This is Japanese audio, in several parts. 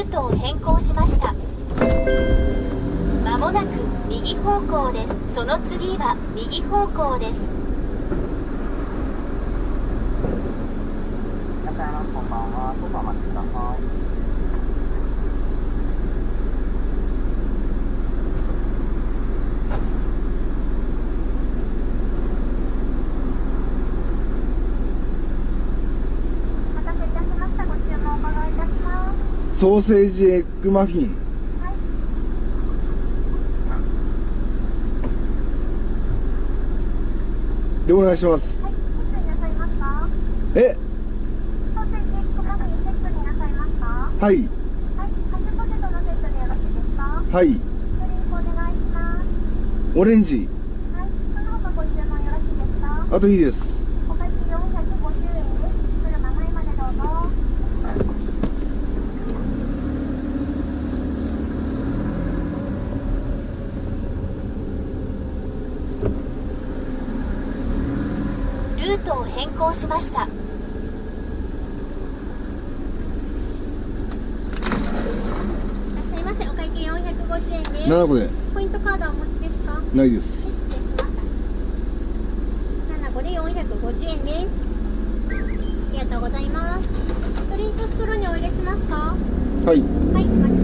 ートを変更しました。まもなく右方向です。その次は右方向です。こんばんは。お待ちください。ソーセージエッグマフィン。はい。でお願いします。はい。ますか？えはい。はい。オレンジ。あといいですお会計450円です。車前までどうぞ。ルートを変更しましたいらっしゃいませ。お会計450円です。7個でポイントカードお持ちですか？ないです失礼しました。7個で450円です。ありがとうございます。ドリンク袋にお入れしますか？はいはい、お待ちください。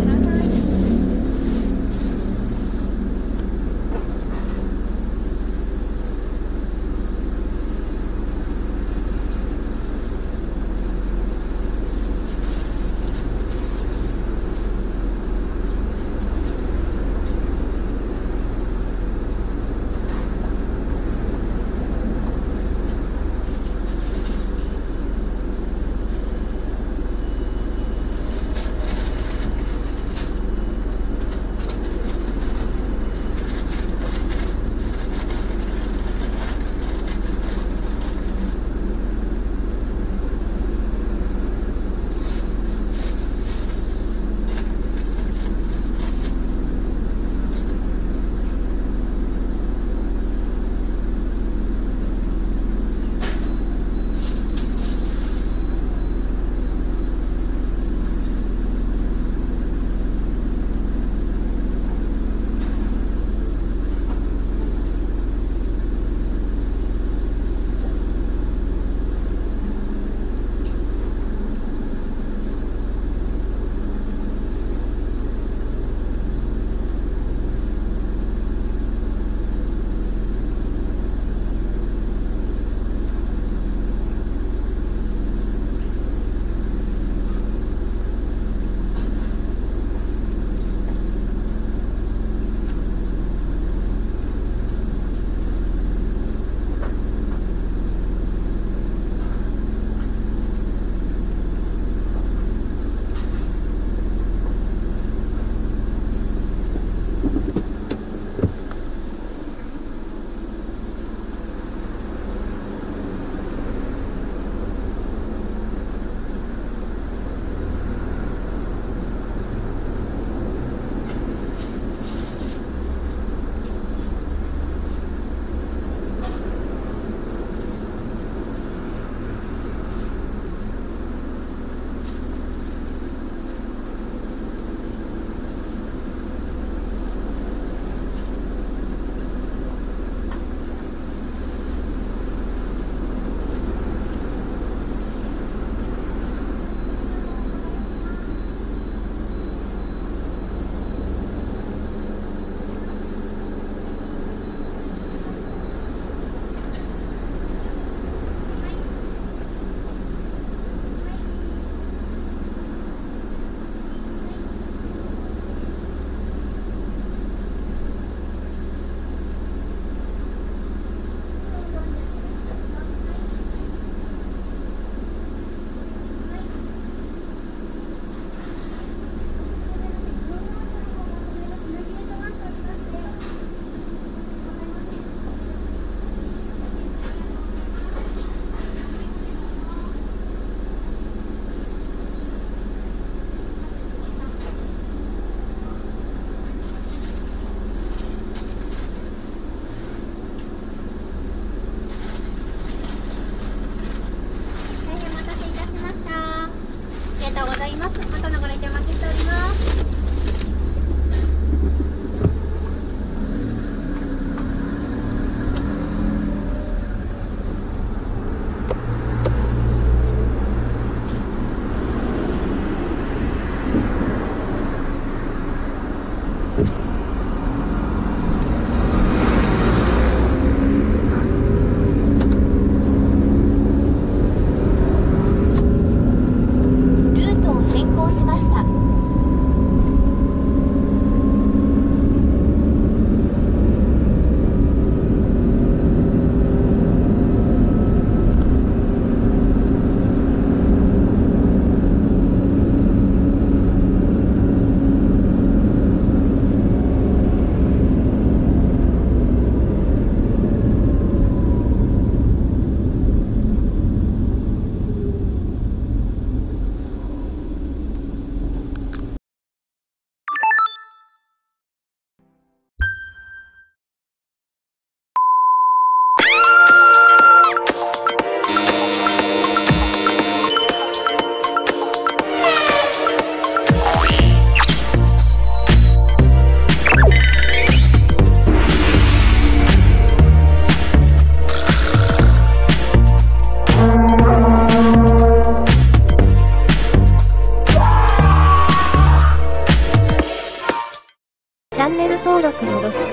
しく、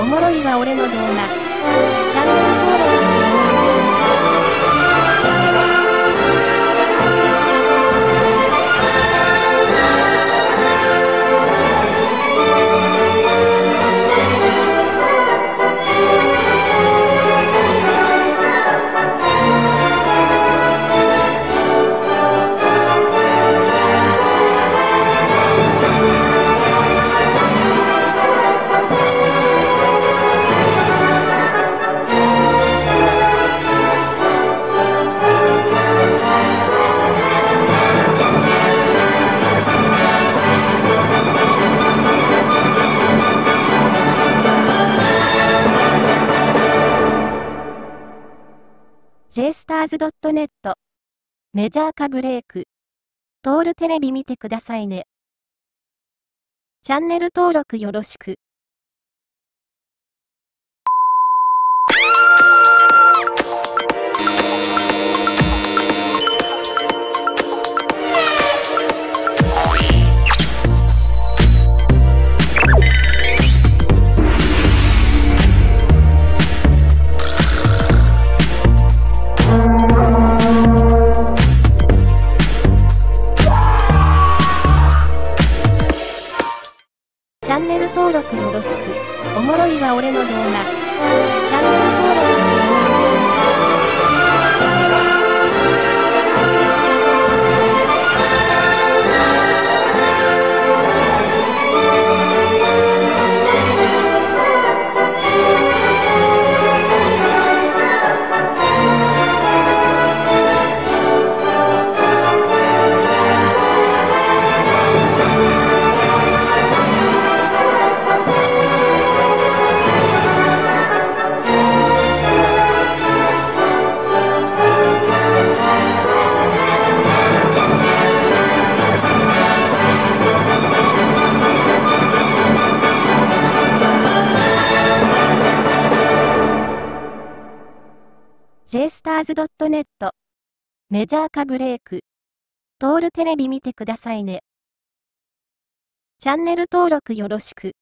おもろいは俺の動画。チャンネル登録してーズ .net メジャー化ブレイク。トールテレビ見てくださいね。チャンネル登録よろしく。チャンネル登録よろしく。おもろいは俺の動画。チャンネル JSTARS.net メジャー化ブレイク。トールテレビ見てくださいね。チャンネル登録よろしく。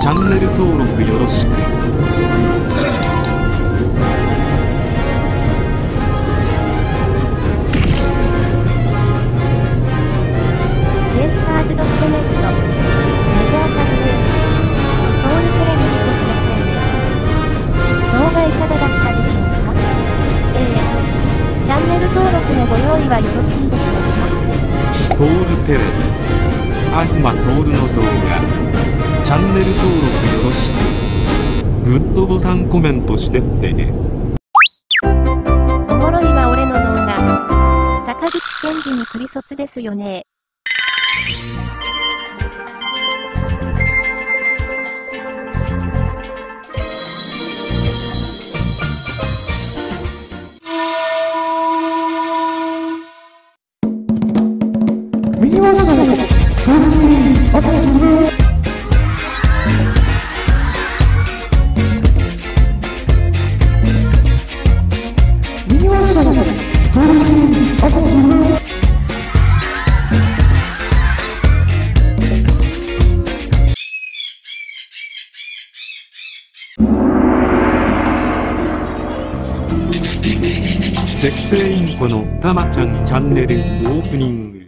チャンネル登録よろしく。東トールの動画チャンネル登録よろしく。グッドボタンコメントしてってね。おもろいわ俺の動画。坂口健二にクリ卒ですよね。右回しのトール朝日右回しのトール朝日適正インコのたまちゃんチャンネルオープニング。